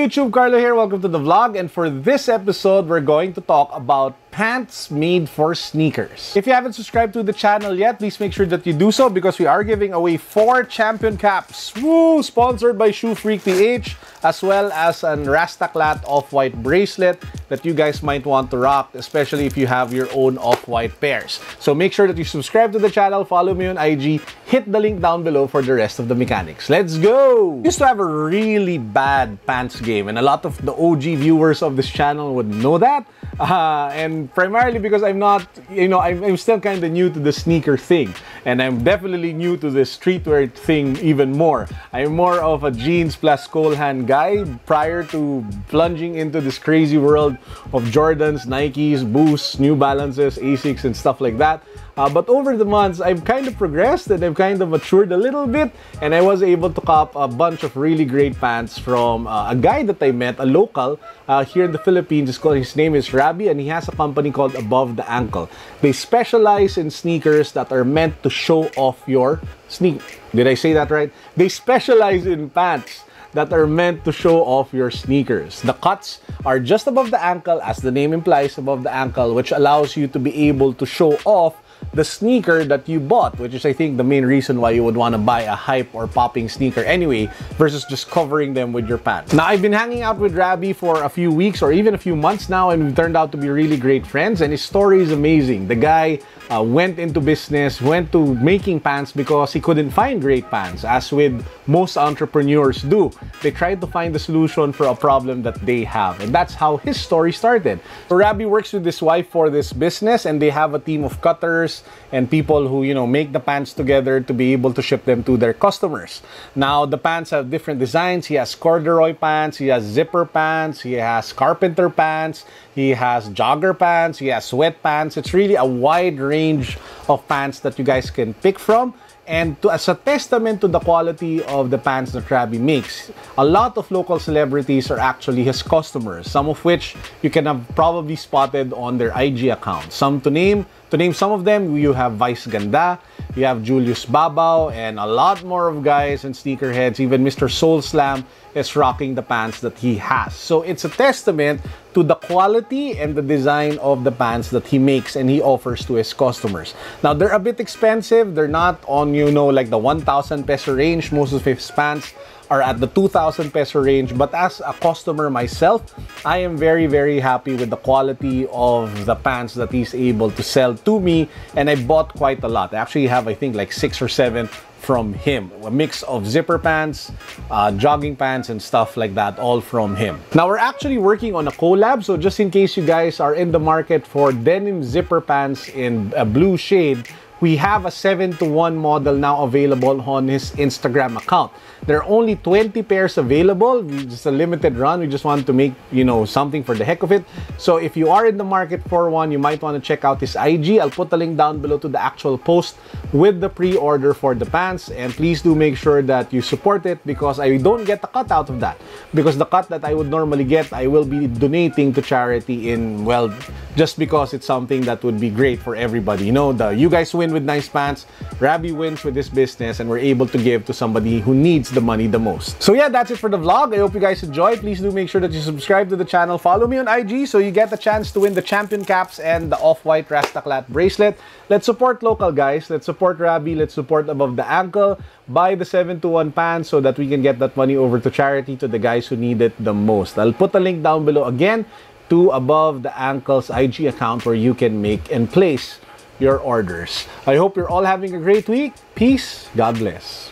YouTube, Carlo here. Welcome to the vlog. And for this episode, we're going to talk about pants made for sneakers. If you haven't subscribed to the channel yet, please make sure that you do so because we are giving away four champion caps. Woo! Sponsored by Shoe Freak PH, as well as an Rastaclat off-white bracelet that you guys might want to rock, especially if you have your own off-white pairs. So make sure that you subscribe to the channel, follow me on IG, hit the link down below for the rest of the mechanics. Let's go! Used to have a really bad pants game and a lot of the OG viewers of this channel would know that. Uh, and primarily because I'm not, you know, I'm, I'm still kind of new to the sneaker thing. And I'm definitely new to the streetwear thing even more. I'm more of a jeans plus Cole Haan guy prior to plunging into this crazy world of Jordans, Nikes, Boosts, New Balances, Asics, and stuff like that. Uh, but over the months, I've kind of progressed and I've kind of matured a little bit and I was able to cop a bunch of really great pants from uh, a guy that I met, a local uh, here in the Philippines. His, name is Rabbi and he has a company called Above the Ankle. They specialize in sneakers that are meant to show off your sneak. Did I say that right? They specialize in pants that are meant to show off your sneakers. The cuts are just above the ankle, as the name implies, above the ankle, which allows you to be able to show off the sneaker that you bought, which is I think the main reason why you would want to buy a hype or popping sneaker anyway, versus just covering them with your pants. Now, I've been hanging out with Rabbi for a few weeks or even a few months now, and we've turned out to be really great friends, and his story is amazing. The guy uh, went into business, went to making pants because he couldn't find great pants, as with most entrepreneurs do. They tried to find the solution for a problem that they have, and that's how his story started. So Rabbi works with his wife for this business, and they have a team of cutters and people who you know make the pants together to be able to ship them to their customers. Now the pants have different designs. He has corduroy pants, he has zipper pants, he has carpenter pants, he has jogger pants, he has sweat pants. It's really a wide range of pants that you guys can pick from. And to, as a testament to the quality of the pants that Rabbi makes, a lot of local celebrities are actually his customers, some of which you can have probably spotted on their IG account. Some to name, to name some of them, you have Vice Ganda, you have Julius Babao, and a lot more of guys and sneakerheads. Even Mr. Soul Slam is rocking the pants that he has. So it's a testament to the quality and the design of the pants that he makes and he offers to his customers. Now, they're a bit expensive. They're not on, you know, like the 1,000 peso range. Most of his pants are at the 2,000 peso range. But as a customer myself, I am very, very happy with the quality of the pants that he's able to sell to me. And I bought quite a lot. I actually have, I think, like six or seven from him. A mix of zipper pants, uh, jogging pants, and stuff like that, all from him. Now, we're actually working on a collab, so just in case you guys are in the market for denim zipper pants in a blue shade, we have a 7 to 1 model now available on his Instagram account. There are only 20 pairs available. It's a limited run. We just want to make, you know, something for the heck of it. So if you are in the market for one, you might want to check out his IG. I'll put the link down below to the actual post with the pre-order for the pants. And please do make sure that you support it because I don't get the cut out of that. Because the cut that I would normally get, I will be donating to charity in, well, just because it's something that would be great for everybody. You know, the you guys win with nice pants, Rabbi wins with this business, and we're able to give to somebody who needs the money the most. So yeah, that's it for the vlog. I hope you guys enjoyed. Please do make sure that you subscribe to the channel. Follow me on IG so you get the chance to win the champion caps and the off-white Rastaclat bracelet. Let's support local guys. Let's support Rabbi. Let's support above the ankle. Buy the 7 to 1 pants so that we can get that money over to charity to the guys who need it the most. I'll put the link down below again to above the ankles IG account where you can make and place your orders. I hope you're all having a great week. Peace. God bless.